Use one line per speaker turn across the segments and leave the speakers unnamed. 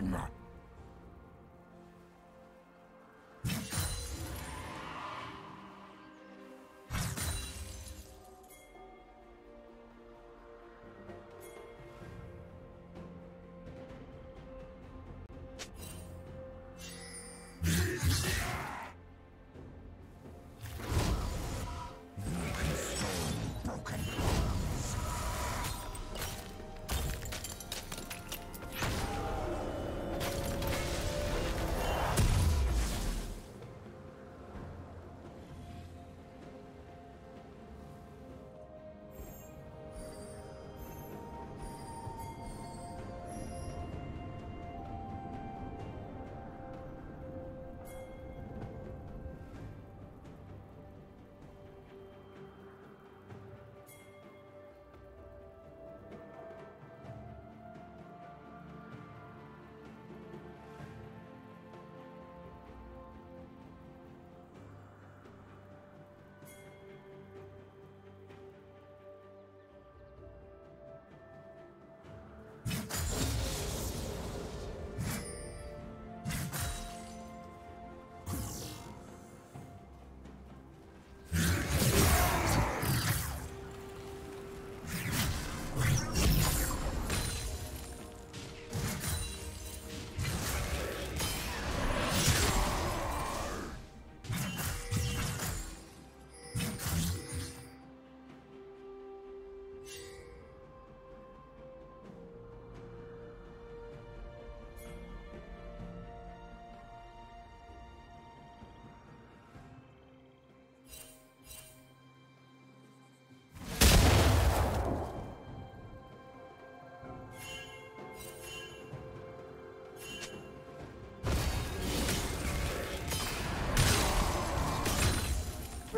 unbroken!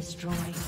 Destroyed.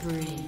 Spree.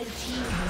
Red team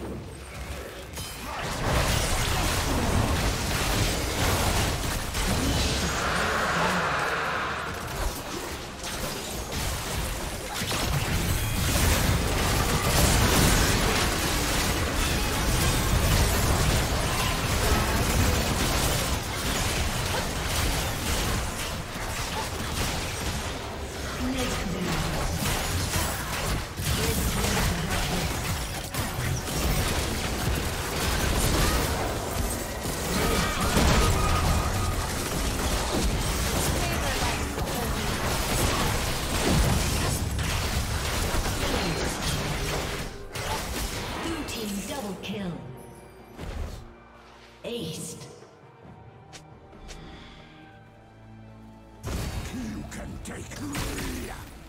You can take me!